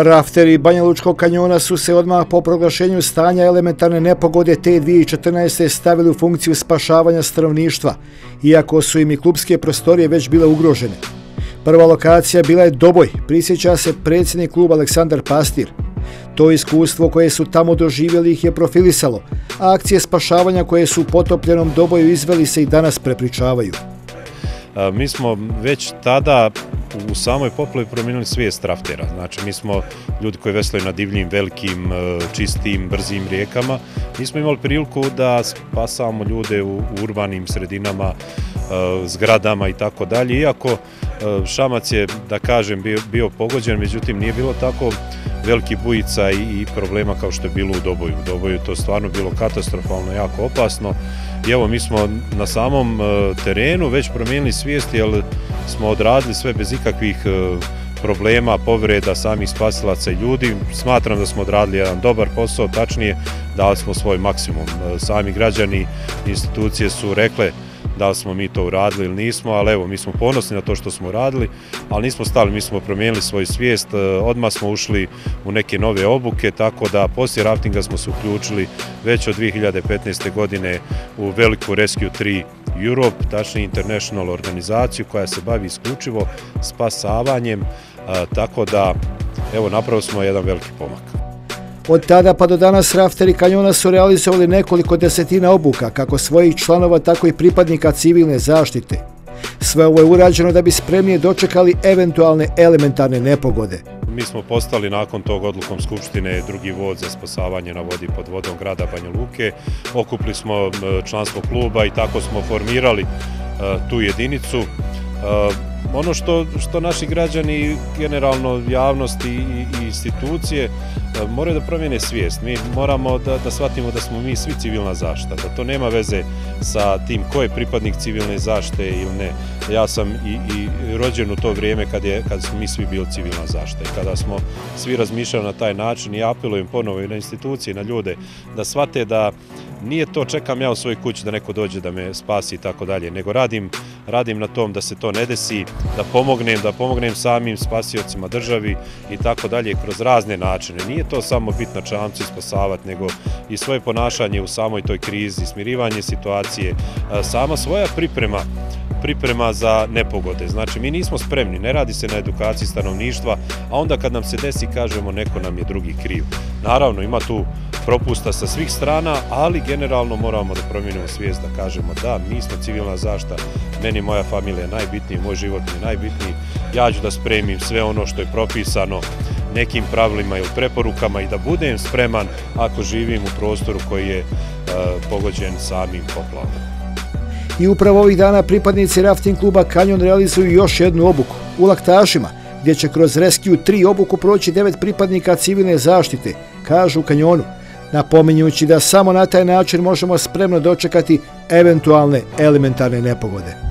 Rafteri Banja Lučkog kanjona su se odmah po proglašenju stanja elementarne nepogode te 2014. stavili u funkciju spašavanja stanovništva, iako su im i klubske prostorije već bile ugrožene. Prva lokacija bila je Doboj, prisjeća se predsjednik kluba Aleksandar Pastir. To iskustvo koje su tamo doživjeli ih je profilisalo, a akcije spašavanja koje su u potopljenom Doboju izveli se i danas prepričavaju. Mi smo već tada u samoj poplavi promijenili svijest raftera. Znači, mi smo ljudi koji veslaju na divljim, velikim, e, čistim, brzim rijekama. Mi smo imali priliku da spasamo ljude u urbanim sredinama, e, zgradama i tako dalje. Iako e, Šamac je, da kažem, bio pogođen, međutim, nije bilo tako veliki bujica i problema kao što je bilo u Doboju. U Doboju to stvarno bilo katastrofalno, jako opasno. I evo, mi smo na samom e, terenu već promijenili svijest, jer smo odradili sve bez ikakvih e, problema, povreda samih spasilaca i ljudi. Smatram da smo odradili jedan dobar posao, tačnije dali smo svoj maksimum. E, sami građani institucije su rekle da li smo mi to uradili ili nismo, ali evo, mi smo ponosni na to što smo uradili, ali nismo stali, mi smo promijenili svoju svijest, e, odmah smo ušli u neke nove obuke, tako da poslije raftinga smo se uključili već od 2015. godine u veliku Rescue 3 Europe, tačnije international organizaciju koja se bavi isključivo spasavanjem, e, tako da evo napravo smo jedan veliki pomak. Od tada pa do danas rafteri kanjona su realizovali nekoliko desetina obuka, kako svojih članova, tako i pripadnika civilne zaštite. Sve ovo je urađeno da bi spremnije dočekali eventualne elementarne nepogode. Mi smo postali nakon tog odlukom Skupštine drugi vod za spasavanje na vodi pod vodom grada Banja Luke. Okupli smo članstvo kluba i tako smo formirali e, tu jedinicu. Uh, ono što, što naši građani, generalno javnost i, i institucije, uh, moraju da promijene svijest. Mi moramo da, da shvatimo da smo mi svi civilna zašta, da to nema veze sa tim ko je pripadnik civilne zašte ili ne. Ja sam i, i rođen u to vrijeme kad, je, kad smo mi svi bili civilna zašta i kada smo svi razmišljali na taj način i apelujem ponovo i na institucije, na ljude, da shvate da nije to čekam ja u svojoj kući da neko dođe da me spasi i tako dalje, nego radim, radim na tom da se to ne desi, da pomognem, da pomognem samim spasiocima državi i tako dalje kroz razne načine. Nije to samo bitno čamcu spasavati, nego i svoje ponašanje u samoj toj krizi, smirivanje situacije, sama svoja priprema priprema za nepogode. Znači, mi nismo spremni, ne radi se na edukaciji stanovništva, a onda kad nam se desi, kažemo, neko nam je drugi kriv. Naravno, ima tu propusta sa svih strana, ali generalno moramo da promijenimo svijest da kažemo da, mi smo civilna zašta, meni moja familija je najbitniji, moj život je najbitniji, ja ću da spremim sve ono što je propisano nekim pravilima ili preporukama i da budem spreman ako živim u prostoru koji je uh, pogođen samim poplavom. I upravo ovih dana pripadnici rafting kluba Kanjon realizuju još jednu obuku u Laktašima, gdje će kroz Rescue 3 obuku proći devet pripadnika civilne zaštite, kažu u Kanjonu napominjući da samo na taj način možemo spremno dočekati eventualne elementarne nepogode.